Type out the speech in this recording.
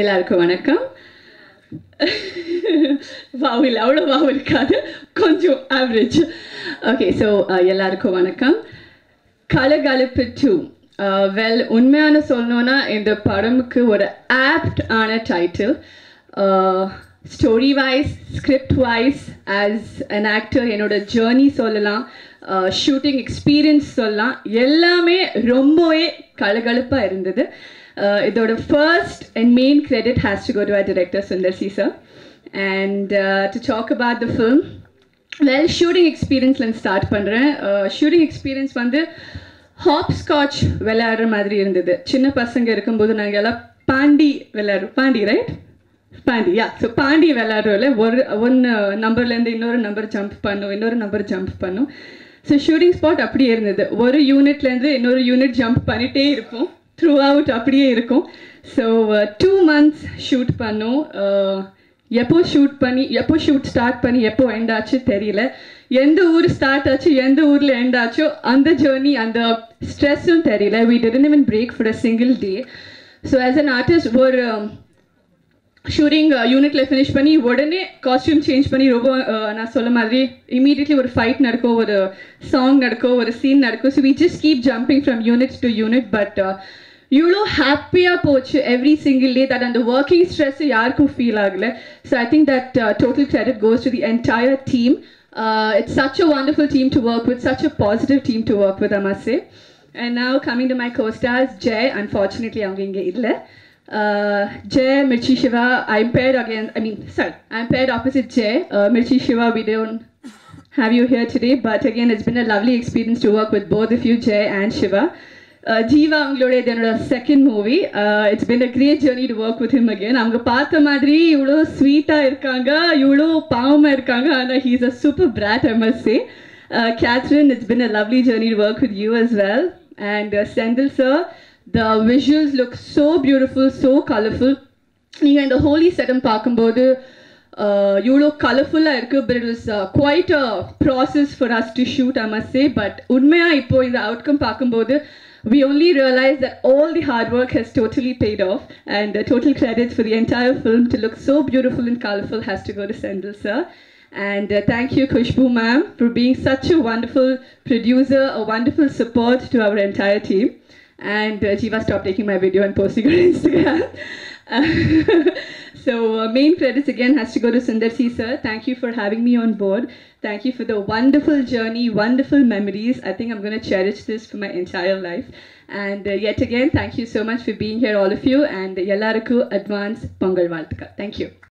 எல்லாருக்கும் வணக்கம். வாவ் இல்லை அவ்வளோ வாவ் இருக்காது கொஞ்சம் ஆவரேஜ் ஓகே ஸோ எல்லாருக்கும் வணக்கம். கலகலப்பு டூ வெல் uh, உண்மையான சொல்லணும்னா இந்த படமுக்கு ஒரு ஆப்ட் ஆன title story wise script wise as an actor என்னோட ஜேர்னி சொல்லலாம். Uh, ஷூட்டிங் எக்ஸ்பீரியன்ஸ் சொல்லலாம். எல்லாமே ரொம்பவே கலகலப்பாக இருந்தது. Uh, இதோட first and main credit has to go to a director Sundar C sir and to talk about the film well shooting எக்ஸ்பீரியன்ஸ்லேருந்து start பண்ணுறேன் shooting experience வந்து ஹாப் ஸ்காட்ச் விளையாடுற மாதிரி இருந்தது. சின்ன பசங்க இருக்கும்போது நாங்கள் எல்லாம் பாண்டி விளையாடுறோம் Pandi right Pandi yeah so பாண்டி விளையாடுறோம்ல ஒரு ஒன்று நம்பர்லேருந்து இன்னொரு நம்பர் ஜம்ப் பண்ணும் இன்னொரு நம்பர் ஜம்ப் பண்ணும். ஸோ ஷூட்டிங் ஸ்பாட் அப்படியே இருந்தது. ஒரு யூனிட்லேருந்து இன்னொரு யூனிட் ஜம்ப் பண்ணிகிட்டே இருப்போம். த்ரூ அவுட் அப்படியே இருக்கும். ஸோ டூ மந்த்ஸ் ஷூட் பண்ணோம். Uh, எப்போ ஷூட் பண்ணி எப்போ ஷூட் ஸ்டார்ட் பண்ணி எப்போ எண்ட் ஆச்சு தெரியல. எந்த ஊர் ஸ்டார்ட் ஆச்சு எந்த ஊரில் எண்ட் ஆச்சோ அந்த ஜேர்னி அந்த ஸ்ட்ரெஸ்ஸும் தெரியல. We didn't even break for a single day so as an artist ஒரு ஷூட்டிங் யூனிட்டில் ஃபினிஷ் பண்ணி உடனே காஸ்டியூம் சேஞ்ச் பண்ணி ரொம்ப uh, நான் சொல்ல மாதிரி இமீடியட்லி ஒரு ஃபைட் நடக்கும் ஒரு சாங் நடக்கும் ஒரு சீன் நடக்கும் so we just keep jumping from unit to unit but இவ்வளோ ஹாப்பியாக போச்சு எவ்ரி சிங்கிள் டே தட் அந்த ஒர்க்கிங் ஸ்ட்ரெஸ் யாருக்கும் feel I so I think that total credit goes to the entire team it's such a to team to work with such a positive team to work with அமாசே and now coming to my costars Jai unfortunately அவங்க இங்கே இல்லை uh, Jai, Mirchi Shiva, I'm paired again, I mean, sir, I'm paired opposite Jai. Uh, Shiva, we don't have you here today, but again, it's been a lovely experience to work with both of you, Jai and Shiva. Uh, Jiiva அவங்களோட என்னோட second movie it's been a great journey to work with him again அவங்க பார்த்த மாதிரி இவ்வளோ ஸ்வீட்டாக இருக்காங்க இவ்வளோ பாவமாக இருக்காங்க ஆனால் he's a super brat MSc Catherine it's been a lovely journey to work with you as well and Senthil sir the visuals look so beautiful so colourful நீங்கள் இந்த ஹோலி செடம் பார்க்கும்போது இவ்வளோ கலர்ஃபுல்லாக இருக்குது but it is quite a process for us to shoot I must say but உண்மையாக இப்போது இந்த அவுட்கம் பார்க்கும்போது we only realized that all the hard work has totally paid off and the total credit for the entire film to look so beautiful and colorful has to go to Senthil sir. And uh, thank you, Khushbu ma'am, for being such a wonderful producer, a wonderful support to our entire team. and uh, Jiiva stopped taking my video and posting on Instagram. so uh, main credits again has to go to Sundar C sir. Thank you for having me on board. Thank you for the wonderful journey, wonderful memories. I think I'm going to cherish this for my entire life. And uh, yet again, thank you so much for being here, all of you. And Yellaraku Advance Pongal Valtika. Thank you.